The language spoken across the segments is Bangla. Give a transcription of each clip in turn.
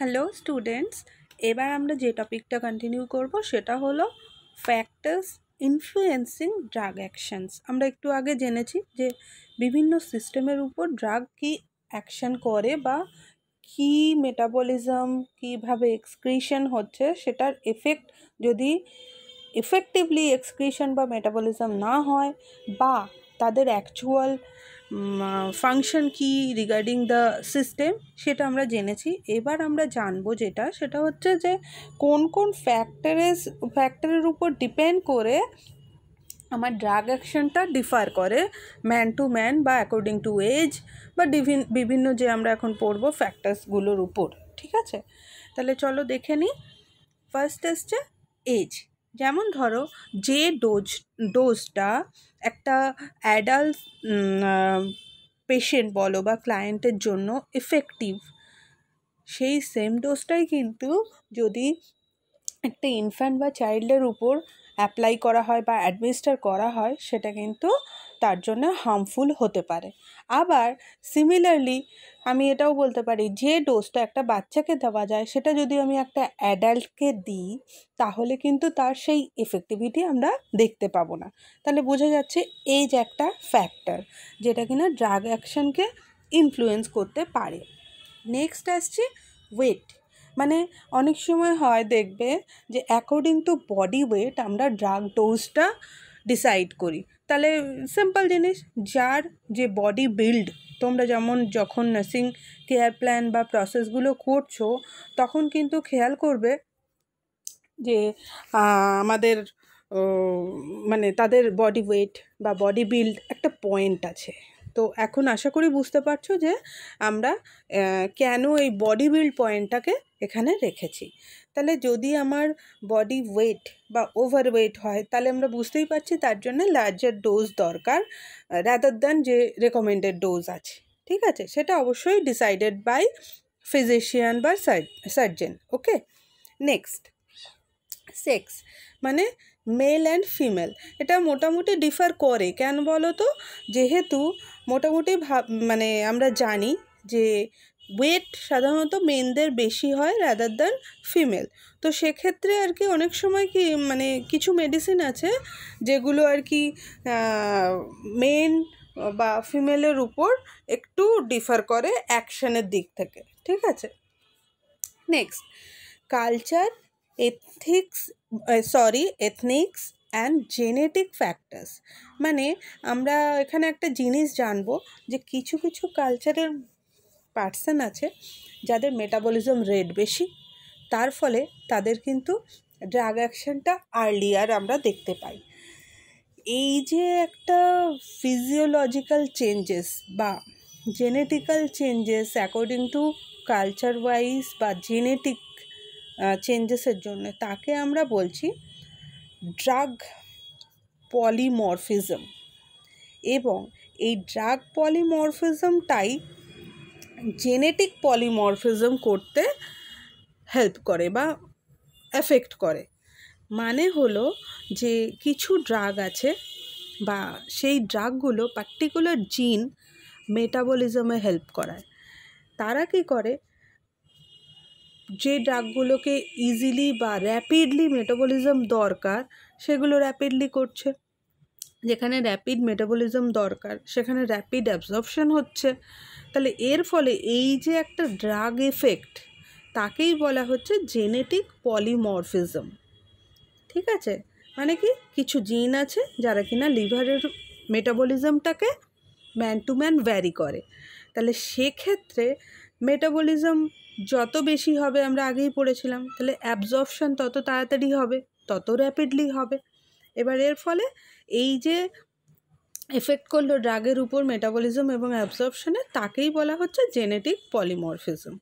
হ্যালো স্টুডেন্টস এবার আমরা যে টপিকটা কন্টিনিউ করব, সেটা হলো ফ্যাক্টার্স ইনফ্লুয়েন্সিং ড্রাগ অ্যাকশনস আমরা একটু আগে জেনেছি যে বিভিন্ন সিস্টেমের উপর ড্রাগ কি অ্যাকশন করে বা কী মেটাবলিজম কীভাবে এক্সক্রিশন হচ্ছে, সেটার এফেক্ট যদি এফেক্টিভলি এক্সক্রিশন বা মেটাবলিজম না হয় বা তাদের অ্যাকচুয়াল ফাংশন কি রিগার্ডিং দ্য সিস্টেম সেটা আমরা জেনেছি। এবার আমরা জানব যেটা, সেটা হচ্ছে যে কোন কোন ফ্যাক্টরেস ফ্যাক্টরের উপর ডিপেন্ড করে আমার ড্রাগ অ্যাকশনটা ডিফার করে ম্যান টু ম্যান বা অ্যাকর্ডিং টু এজ বা বিভিন্ন যে আমরা এখন পড়ব ফ্যাক্টার্সগুলোর উপর, ঠিক আছে? তাহলে চলো দেখে নিই ফার্স্ট আসছে এজ যেমন ধরো, যে ডোজ ডোজটা একটা অ্যাডাল্ট পেশেন্ট বলো বা ক্লায়েন্টের জন্য এফেক্টিভ সেই সেম ডোজটাই কিন্তু যদি একটা ইনফ্যান্ট বা চাইল্ডের উপর অ্যাপ্লাই করা হয় বা অ্যাডমিনিস্টার করা হয়, সেটা কিন্তু তার জন্য হার্মফুল হতে পারে। আবার সিমিলারলি আমি এটাও বলতে পারি, যে ডোজটা একটা বাচ্চাকে দেওয়া যায়, সেটা যদি আমি একটা অ্যাডাল্টকে দিই, তাহলে কিন্তু তার সেই এফেক্টিভিটি আমরা দেখতে পাবো না। তাহলে বোঝা যাচ্ছে এজ একটা ফ্যাক্টর যেটা কিনা ড্রাগ অ্যাকশনকে ইনফ্লুয়েন্স করতে পারে। নেক্সট আসছে ওয়েট মানে অনেক সময় হয় দেখবে যে অ্যাকর্ডিং টু বডি ওয়েট আমরা ড্রাগ ডোজটা ডিসাইড করি। তাহলে সিম্পল জিনিস, যার যে বডি বিল্ড তোমরা যেমন যখন নার্সিং কেয়ার প্ল্যান বা প্রসেসগুলো করছ, তখন কিন্তু খেয়াল করবে যে আমাদের মানে তাদের বডি ওয়েট বা বডি বিল্ড একটা পয়েন্ট আছে। তো এখন আশা করি বুঝতে পারছ যে আমরা কেন এই বডি বিল্ড পয়েন্টটাকে এখানে রেখেছি। তাহলে যদি আমার বডি ওয়েট বা ওভার ওয়েট হয়, তাহলে আমরা বুঝতেই পারছি তার জন্য লার্জার ডোজ দরকার রাদার দ্যান যে রেকমেন্ডেড ডোজ আছে। ঠিক আছে? সেটা অবশ্যই ডিসাইডেড বাই ফিজিশিয়ান বা সার্জেন ওকে নেক্সট সেক্স মানে মেল অ্যান্ড ফিমেল এটা মোটামুটি ডিফার করে। কেন বলো তো? যেহেতু মোটামুটি ভাব মানে আমরা জানি যে ওয়েট সাধারণত মেনদের বেশি হয় রাদার দ্যান ফিমেল তো সেক্ষেত্রে আর কি অনেক সময় কি মানে কিছু মেডিসিন আছে যেগুলো আর কি মেন বা ফিমেলের উপর একটু ডিফার করে অ্যাকশনের দিক থেকে। ঠিক আছে? Next culture ethics sorry ethnics and genetic factors মানে আমরা এখানে একটা জিনিস জানব যে কিছু কিছু কালচারের পার্সন আছে যাদের মেটাবলিজম রেট বেশি, তার ফলে তাদের কিন্তু ড্রাগ অ্যাকশনটা আর্লিয়ার আমরা দেখতে পাই। এই যে একটা ফিজিওলজিক্যাল চেঞ্জেস বা genetical changes according to culture wise বা জেনেটিক চেঞ্জেসের জন্য। তাকে আমরা বলছি ড্রাগ পলিমরফিজম এবং এই ড্রাগ পলিমরফিজমটাই জেনেটিক পলিমরফিজম করতে হেল্প করে বা এফেক্ট করে। মানে হলো যে কিছু ড্রাগ আছে বা সেই ড্রাগগুলো পার্টিকুলার জিন মেটাবলিজমে হেল্প করায়। তারা কি করে? যে ড্রাগগুলোকে ইজিলি বা র্যাপিডলি মেটাবলিজম দরকার, সেগুলো র্যাপিডলি করছে। যেখানে র্যাপিড মেটাবলিজম দরকার, সেখানে র্যাপিড অ্যাবজর্পশন হচ্ছে। তাহলে এর ফলে এই যে একটা ড্রাগ এফেক্ট তাকেই বলা হচ্ছে জেনেটিক পলিমরফিজম ঠিক আছে? মানে কি? কিছু জিন আছে যারা কিনা লিভারের মেটাবলিজমটাকে ম্যান টু ম্যান ভ্যারি করে। তাহলে সেক্ষেত্রে মেটাবলিজম যত বেশি হবে আমরা আগেই পড়েছিলাম, তাহলে অ্যাবজর্পশন তত তাড়াতাড়ি হবে, তত র্যাপিডলি হবে। এবার এর ফলে এই যে এফেক্ট করল ড্রাগের উপর মেটাবলিজম এবং অ্যাবজর্পশনে তাকেই বলা হচ্ছে জেনেটিক পলিমরফিজম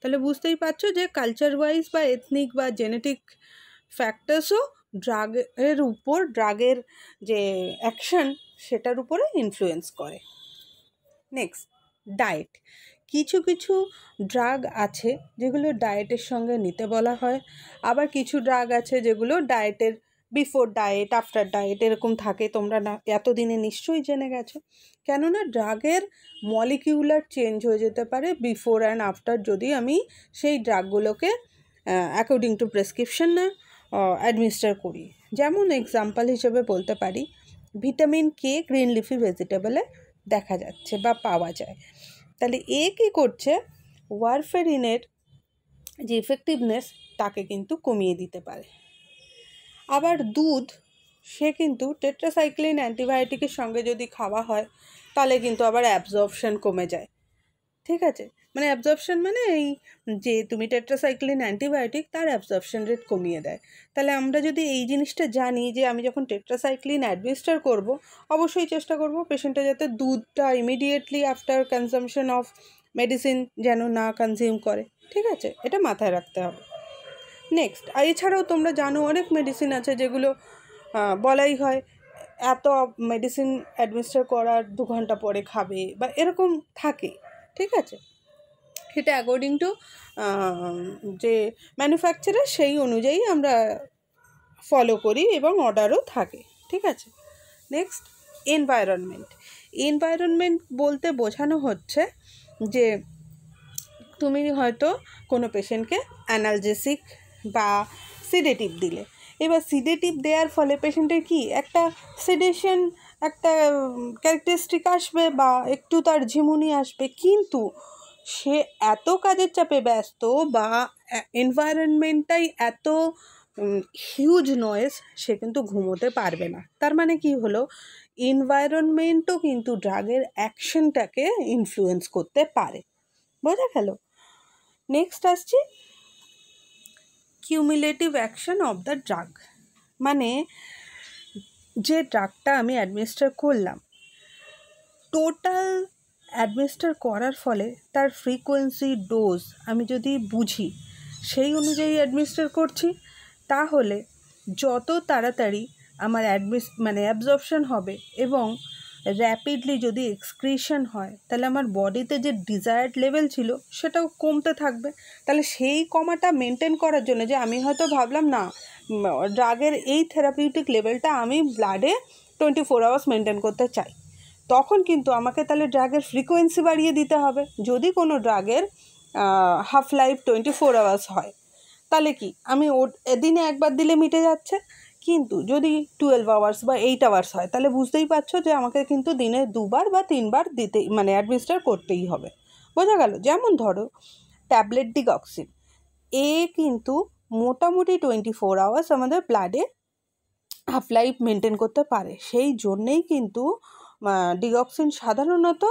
তাহলে বুঝতেই পারছ যে কালচার ওয়াইজ বা এথনিক বা জেনেটিক ফ্যাক্টার্সও ড্রাগের উপর ড্রাগের যে অ্যাকশন সেটার উপরে ইনফ্লুয়েন্স করে। নেক্সট ডায়েট কিছু কিছু ড্রাগ আছে যেগুলো ডায়েটের সঙ্গে নিতে বলা হয়। আবার কিছু ড্রাগ আছে যেগুলো ডায়েটের বিফোর ডায়েট আফটার ডায়েট এরকম থাকে। তোমরা না, এতদিনে নিশ্চয়ই জেনে গেছো। কেননা ড্রাগের মলিকিউলার চেঞ্জ হয়ে যেতে পারে বিফোর অ্যান্ড আফটার যদি আমি সেই ড্রাগগুলোকে অ্যাকর্ডিং টু প্রেসক্রিপশন অ্যাডমিনিস্টার করি। যেমন এক্সাম্পল হিসেবে বলতে পারি ভিটামিন কে গ্রিন লিফি ভেজিটেবলে দেখা যাচ্ছে বা পাওয়া যায়। তাহলে এ কী করছে? ওয়ারফেরিনের যে ইফেক্টিভনেস তাকে কিন্তু কমিয়ে দিতে পারে। আবার দুধ, সে কিন্তু টেট্রাসাইক্লিন অ্যান্টিবায়োটিকের সঙ্গে যদি খাওয়া হয়, তাহলে কিন্তু আবার অ্যাবজর্পশন কমে যায়। ঠিক আছে? মানে অ্যাবজর্পশন মানে এই যে তুমি টেট্রাসাইক্লিন অ্যান্টিবায়োটিক তার অ্যাবজর্পশন রেট কমিয়ে দেয়। তাহলে আমরা যদি এই জিনিসটা জানি যে আমি যখন টেট্রাসাইক্লিন অ্যাডমিনিস্টার করব, অবশ্যই চেষ্টা করব পেশেন্টটা যাতে দুধটা immediately after consumption of medicine যেন না কনজিউম করে। ঠিক আছে? এটা মাথায় রাখতে হবে। নেক্সট আর এছাড়াও তোমরা জানো অনেক মেডিসিন আছে যেগুলো বলাই হয় এত মেডিসিন অ্যাডমিনিস্টার করার দু ঘণ্টা পরে খাবে বা এরকম থাকে। ঠিক আছে? সেটা অ্যাকর্ডিং টু যে ম্যানুফ্যাকচারার সেই অনুযায়ী আমরা ফলো করি এবং অর্ডারও থাকে, ঠিক আছে? নেক্সট এনভায়রনমেন্ট এনভায়রনমেন্ট বলতে বোঝানো হচ্ছে যে তুমি হয়তো কোনো পেশেন্টকে অ্যানালজেসিক বা সিডেটিভ দিলে। এবার সিডেটিভ দেওয়ার ফলে পেশেন্টের কি? একটা সিডেশন একটা ক্যারেক্টারিস্টিক আসবে বা একটু তার ঝিমুনি আসবে। কিন্তু সে এত কাজের চাপে ব্যস্ত বা এনভায়রনমেন্টটাই এত হিউজ নয়েজ সে কিন্তু ঘুমোতে পারবে না। তার মানে কি হলো? এনভায়রনমেন্টও কিন্তু ড্রাগের অ্যাকশনটাকে ইনফ্লুয়েন্স করতে পারে। বোঝা গেল? নেক্সট আসছি। Cumulative action of the drug মানে যে ড্রাগটা আমি অ্যাডমিনিস্টার করলাম টোটাল অ্যাডমিনিস্টার করার ফলে তার ফ্রিকোয়েন্সি ডোজ আমি যদি বুঝি, সেই অনুযায়ী অ্যাডমিনিস্টার করছি, তাহলে যত তাড়াতাড়ি আমার অ্যাডমিস মানে অ্যাবজর্পশন হবে এবং র্যাপিডলি যদি এক্সক্রিশন হয়, তাহলে আমার বডিতে যে ডিজায়ার্ড লেভেল ছিল সেটাও কমতে থাকবে। তাহলে সেই কমাটা মেনটেন করার জন্য যে আমি হয়তো ভাবলাম, না ড্রাগের এই থেরাপিউটিক লেভেলটা আমি ব্লাডে টোয়েন্টি ফোর আওয়ার্স মেনটেন করতে চাই। তখন কিন্তু আমাকে তাহলে ড্রাগের ফ্রিকোয়েন্সি বাড়িয়ে দিতে হবে। যদি কোনো ড্রাগের half life twenty four hours হয়, তাহলে কি? আমি ও দিনে একবার দিলে মিটে যাচ্ছে। কিন্তু যদি টুয়েলভ আওয়ার্স বা এইট আওয়ার্স হয়, তাহলে বুঝতেই পারছ যে আমাকে কিন্তু দিনে দুবার বা তিনবার দিতেই মানে অ্যাডমিনিস্টার করতেই হবে। বোঝা গেল? যেমন ধরো ট্যাবলেট ডিগক্সিন এ কিন্তু মোটামুটি টোয়েন্টি ফোর আওয়ার্স আমাদের ব্লাডে হাফ লাইফ মেনটেন করতে পারে। সেই জন্যেই কিন্তু ডিগক্সিন সাধারণত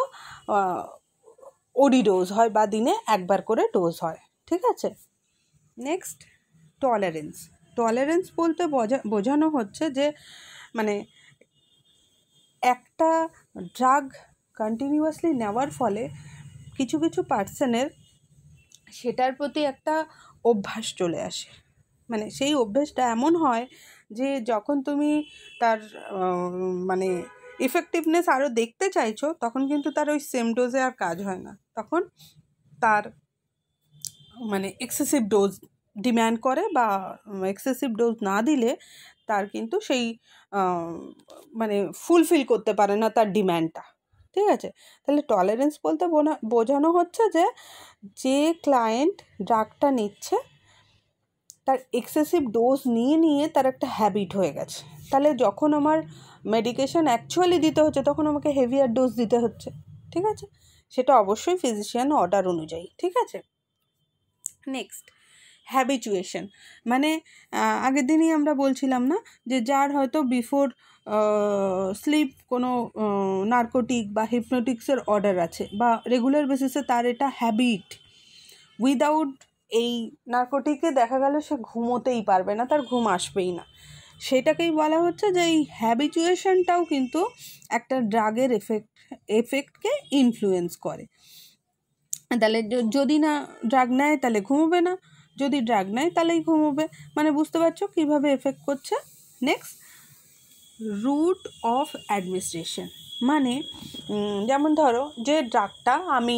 ওডি ডোজ হয় বা দিনে একবার করে ডোজ হয়, ঠিক আছে? Next, tolerance. টলারেন্স বলতে বোঝা, বোঝানো হচ্ছে যে মানে একটা ড্রাগ কন্টিনিউয়াসলি নেওয়ার ফলে কিছু কিছু পার্সনের সেটার প্রতি একটা অভ্যাস চলে আসে। মানে সেই অভ্যেসটা এমন হয় যে, যখন তুমি তার মানে ইফেক্টিভনেস আরও দেখতে চাইছো, তখন কিন্তু তার ওই সেম ডোজে আর কাজ হয় না। তখন তার মানে এক্সেসিভ ডোজ ডিম্যান্ড করে বা এক্সেসিভ ডোজ না দিলে তার কিন্তু সেই মানে ফুলফিল করতে পারে না তার ডিম্যান্ডটা ঠিক আছে? তাহলে টলারেন্স বলতে বোঝানো হচ্ছে যে যে ক্লায়েন্ট ড্রাগটা নিচ্ছে, তার এক্সেসিভ ডোজ নিয়ে নিয়ে তার একটা হ্যাবিট হয়ে গেছে। তাহলে যখন আমার মেডিকেশন অ্যাকচুয়ালি দিতে হচ্ছে, তখন আমাকে হেভিয়ার ডোজ দিতে হচ্ছে, ঠিক আছে? সেটা অবশ্যই ফিজিশিয়ান অর্ডার অনুযায়ী, ঠিক আছে? নেক্সট হ্যাবিচুয়েশন মানে আগের দিনই আমরা বলছিলাম না, যে যার হয়তো বিফোর স্লিপ কোনো নার্কোটিক বা হিপনোটিক্সের অর্ডার আছে, বা রেগুলার বেসিসে তার এটা হ্যাবিট উইদাউট এই নার্কোটিকে দেখা গেল সে ঘুমোতেই পারবে না, তার ঘুম আসবেই না। সেটাকেই বলা হচ্ছে যে এই হ্যাবিচুয়েশনটাও কিন্তু একটা ড্রাগের এফেক্ট এফেক্টকে ইনফ্লুয়েন্স করে। তাহলে যদি না ড্রাগ নেয় তাহলে ঘুমোবে না, যদি ড্রাগ নেয় তাহলেই ঘুমোবে। মানে বুঝতে পারছ কীভাবে এফেক্ট করছে? নেক্সট রুট অফ অ্যাডমিনিস্ট্রেশন মানে যেমন ধরো যে ড্রাগটা আমি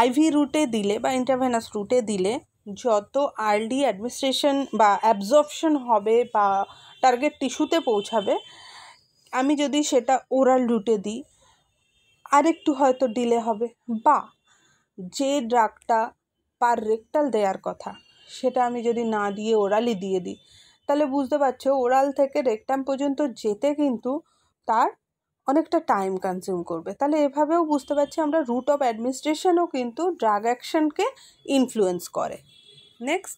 আইভি রুটে দিলে বা ইন্টারভেনাস রুটে দিলে যত আর্লি অ্যাডমিনিস্ট্রেশন বা অ্যাবজর্পশন হবে বা টার্গেট টিস্যুতে পৌঁছাবে, আমি যদি সেটা ওরাল রুটে দিই, আরেকটু হয়তো ডিলে হবে। বা যে ড্রাগটা পার রেকটাল দেওয়ার কথা, সেটা আমি যদি না দিয়ে ওরালি দিয়ে দিই, তাহলে বুঝতে পারছ ওরাল থেকে রেকটাম পর্যন্ত যেতে কিন্তু তার অনেকটা টাইম কনজিউম করবে। তাহলে এভাবেও বুঝতে পারছি আমরা রুট অফ অ্যাডমিনিস্ট্রেশনও কিন্তু ড্রাগ অ্যাকশনকে ইনফ্লুয়েন্স করে। নেক্সট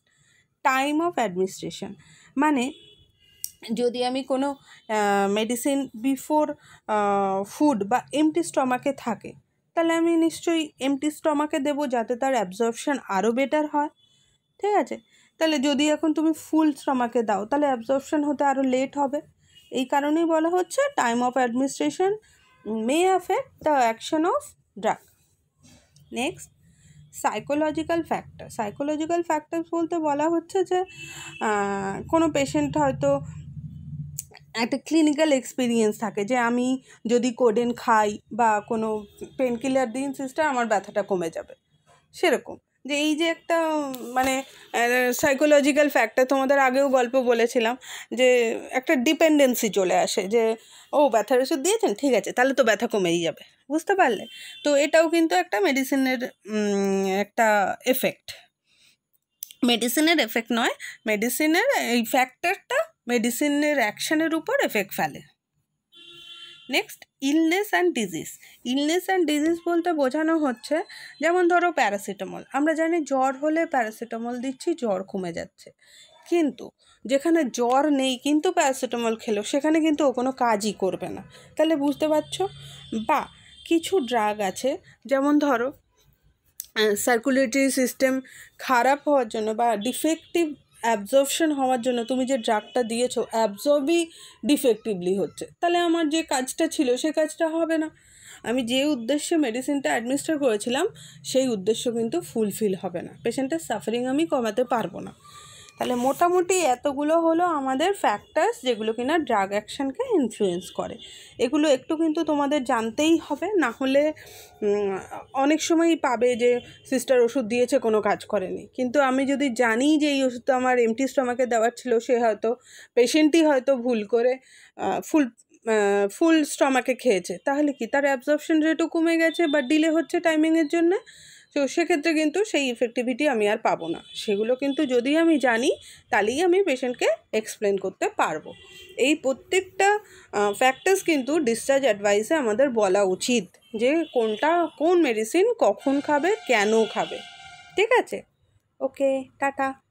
টাইম অফ অ্যাডমিনিস্ট্রেশন মানে যদি আমি কোনো মেডিসিন বিফোর ফুড বা এমটি স্টমাকে থাকে, তাহলে আমি নিশ্চয়ই এমটি স্টমাকে দেবো যাতে তার অ্যাবজর্পশন আরও বেটার হয়। ঠিক আছে? তাহলে যদি এখন তুমি ফুল স্টমাকে দাও, তাহলে অ্যাবজর্পশন হতে আরও লেট হবে। এই কারণেই বলা হচ্ছে time of administration may affect the action of drug next psychological factor psychological factor বলতে বলা হচ্ছে যে কোনো পেশেন্ট হয়তো একটা ক্লিনিক্যাল এক্সপিরিয়েন্স থাকে যে আমি যদি কোডেন খাই বা কোনো পেন কিলার দিন সিস্টার আমার ব্যথাটা কমে যাবে। সেরকম। যে এই যে একটা মানে সাইকোলজিক্যাল ফ্যাক্টর তোমাদের আগেও গল্প বলেছিলাম যে একটা ডিপেন্ডেন্সি চলে আসে যে, ও, ব্যথার ওষুধ দিয়েছেন? ঠিক আছে, তাহলে তো ব্যথা কমেই যাবে। বুঝতে পারলে? তো এটাও কিন্তু একটা মেডিসিনের একটা এফেক্ট মেডিসিনের এফেক্ট নয় মেডিসিনের এই ফ্যাক্টরটা মেডিসিনের অ্যাকশানের উপর এফেক্ট ফেলে। Next illness and disease illness and disease বলতে বোঝানো হচ্ছে, যেমন ধরো প্যারাসিটামল আমরা জানি জ্বর হলে প্যারাসিটামল দিচ্ছি, জ্বর কমে যাচ্ছে। কিন্তু যেখানে জ্বর নেই কিন্তু প্যারাসিটামল খেলো, সেখানে কিন্তু ও কোনো কাজই করবে না। তাহলে বুঝতে পারছ? বা কিছু ড্রাগ আছে। যেমন ধরো সার্কুলেটরি সিস্টেম খারাপ হওয়ার জন্য বা ডিফেক্টিভ অ্যাবজর্পশন হওয়ার জন্য তুমি যে ড্রাগটা দিয়েছ অ্যাবজর্বই ডিফেক্টিভলি হচ্ছে। তাহলে আমার যে কাজটা ছিল, সে কাজটা হবে না। আমি যে উদ্দেশ্যে মেডিসিনটা অ্যাডমিনিস্টার করেছিলাম, সেই উদ্দেশ্য কিন্তু ফুলফিল হবে না। পেশেন্টের সাফারিং আমি কমাতে পারব না। তাহলে মোটামুটি এতগুলো হলো আমাদের ফ্যাক্টার্স যেগুলো কিনা ড্রাগ অ্যাকশানকে ইনফ্লুয়েন্স করে। এগুলো একটু কিন্তু তোমাদের জানতেই হবে, না হলে অনেক সময়ই পাবে যে সিস্টার ওষুধ দিয়েছে, কোনো কাজ করেনি। কিন্তু আমি যদি জানি যে এই ওষুধটা আমার এমটি স্টমাকে দেওয়ার ছিল, সে হয়তো পেশেন্টই হয়তো ভুল করে ফুল ফুল স্টমাকে খেয়েছে। তাহলে কি? তার অ্যাবজর্পশন রেটও কমে গেছে বা ডিলে হচ্ছে টাইমিংয়ের জন্য? তো সেক্ষেত্রে কিন্তু সেই ইফেক্টিভিটি আমি আর পাবো না। সেগুলো কিন্তু যদি আমি জানি, তাহলেই আমি পেশেন্টকে এক্সপ্লেন করতে পারব। এই প্রত্যেকটা ফ্যাক্টার্স কিন্তু ডিসচার্জ অ্যাডভাইসে আমাদের বলা উচিত যে কোনটা, কোন মেডিসিন কখন খাবে, কেন খাবে। ঠিক আছে? Okay tata.